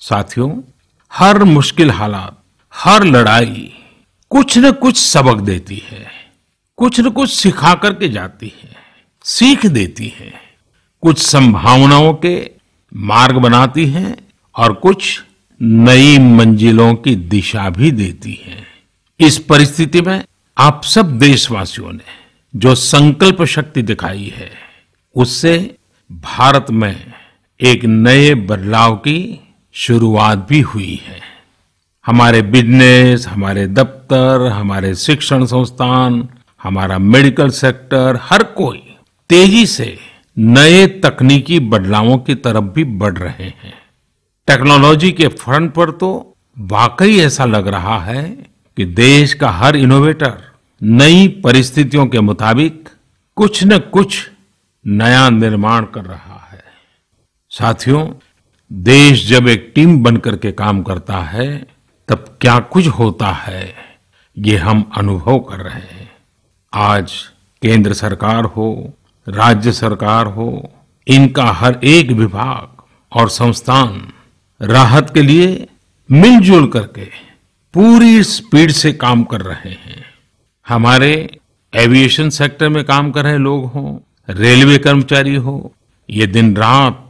साथियों, हर मुश्किल हालात, हर लड़ाई कुछ न कुछ सबक देती है, कुछ न कुछ सिखा करके जाती है, सीख देती है। कुछ संभावनाओं के मार्ग बनाती है और कुछ नई मंजिलों की दिशा भी देती है। इस परिस्थिति में आप सब देशवासियों ने जो संकल्प शक्ति दिखाई है, उससे भारत में एक नए बदलाव की शुरुआत भी हुई है। हमारे बिज़नेस हमारे दफ्तर, हमारे शिक्षण संस्थान, हमारा मेडिकल सेक्टर हर कोई तेज़ी से नए तकनीकी बदलावों की तरफ़ भी बढ़ रहे हैं। टेक्नोलॉजी के फ्रंट पर तो वाकई ऐसा लग रहा है कि देश का हर इनोवेटर नई परिस्थितियों के मुताबिक कुछ न कुछ नया निर्माण कर रहा है। साथियों देश जब एक टीम बनकर के काम करता है, तब क्या कुछ होता है, ये हम अनुभव कर रहे हैं। आज केंद्र सरकार हो, राज्य सरकार हो, इनका हर एक विभाग और संस्थान राहत के लिए मिलजुल करके पूरी स्पीड से काम कर रहे हैं। हमारे एविएशन सेक्टर में काम कर रहे लोग हों, रेलवे कर्मचारी हो, ये दिन रात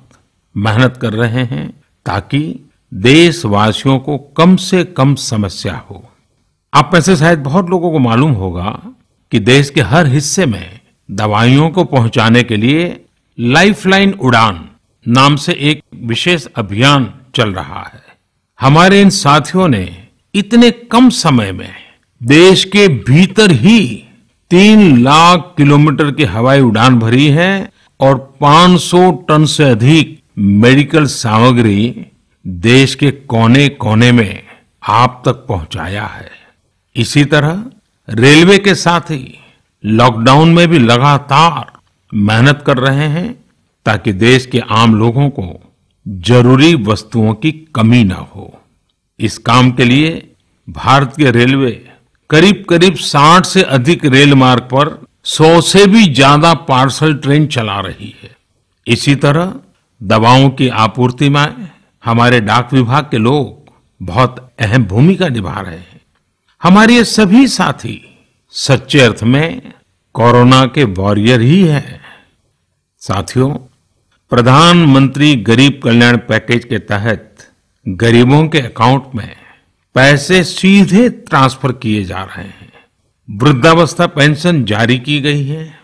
मेहनत कर रहे हैं ताकि देशवासियों को कम से कम समस्या हो। आप में से शायद बहुत लोगों को मालूम होगा कि देश के हर हिस्से में दवाइयों को पहुँचाने के लिए लाइफलाइन उड़ान नाम से एक विशेष अभियान चल रहा है। हमारे इन साथियों ने इतने कम समय में देश के भीतर ही तीन लाख किलोमीटर की हवाई उड़ान भरी है और 500 टन से अधिक मेडिकल सामग्री देश के कोने कोने में आप तक पहुँचाया है। इसी तरह रेलवे के साथ ही लॉकडाउन में भी लगातार मेहनत कर रहे हैं ताकि देश के आम लोगों को ज़रूरी वस्तुओं की कमी ना हो। इस काम के लिए भारतीय रेलवे करीब करीब 60 से अधिक रेल मार्ग पर 100 से भी ज़्यादा पार्सल ट्रेन चला रही है। इसी तरह दवाओं की आपूर्ति में हमारे डाक विभाग के लोग बहुत अहम भूमिका निभा रहे हैं। हमारे ये सभी साथी सच्चे अर्थ में कोरोना के वॉरियर ही हैं। साथियों, प्रधानमंत्री गरीब कल्याण पैकेज के तहत गरीबों के अकाउंट में पैसे सीधे ट्रांसफ़र किए जा रहे हैं। वृद्धावस्था पेंशन जारी की गई है।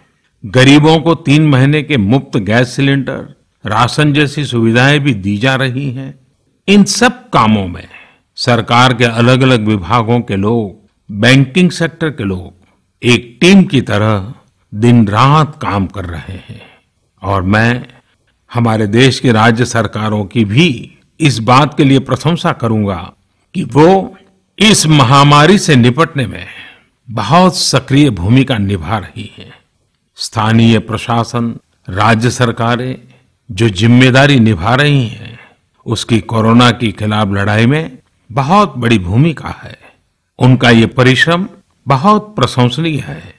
गरीबों को तीन महीने के मुफ़्त गैस सिलेंडर राशन जैसी सुविधाएँ भी दी जा रही हैं। इन सब कामों में सरकार के अलग अलग विभागों के लोग, बैंकिंग सेक्टर के लोग, एक टीम की तरह दिन रात काम कर रहे हैं। और मैं हमारे देश की राज्य सरकारों की भी इस बात के लिए प्रशंसा करूँगा कि वो इस महामारी से निपटने में बहुत सक्रिय भूमिका निभा रही है। स्थानीय प्रशासन, राज्य सरकारें जो ज़िम्मेदारी निभा रही हैं, उसकी कोरोना के खिलाफ लड़ाई में बहुत बड़ी भूमिका है। उनका ये परिश्रम बहुत प्रशंसनीय है।